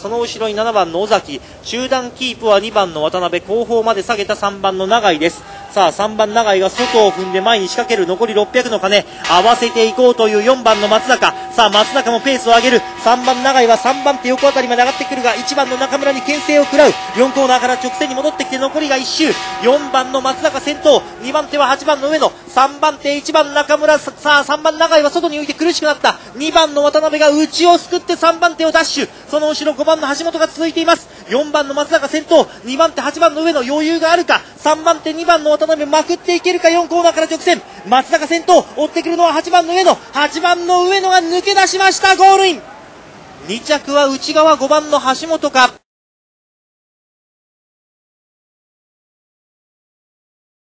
その後ろに7番の尾崎、中段キープは2番の渡辺、後方まで下げた3番の永井です。さあ、3番永井が外を踏んで前に仕掛ける残り600の鐘、合わせていこうという4番の松坂。さあ、松坂もペースを上げる。3番永井は3番手横あたりまで上がってくるが、1番の中村に牽制を食らう。4コーナーから直線に戻ってきて残りが1周。4番の松坂先頭、2番手は8番の上野、3番手1番中村、さあ、3番永井は外に浮いて苦しくなった。2番の渡辺が内をすくって3番手をダッシュ。その後ろ5番の橋本が続いています。4番の松坂先頭、2番手8番の上野余裕があるか。3番手2番の渡辺まくっていけるか？4コーナーから直線。松坂先頭、追ってくるのは8番の上野。8番の上野が抜け出しました。ゴールイン。2着は内側5番の橋本か。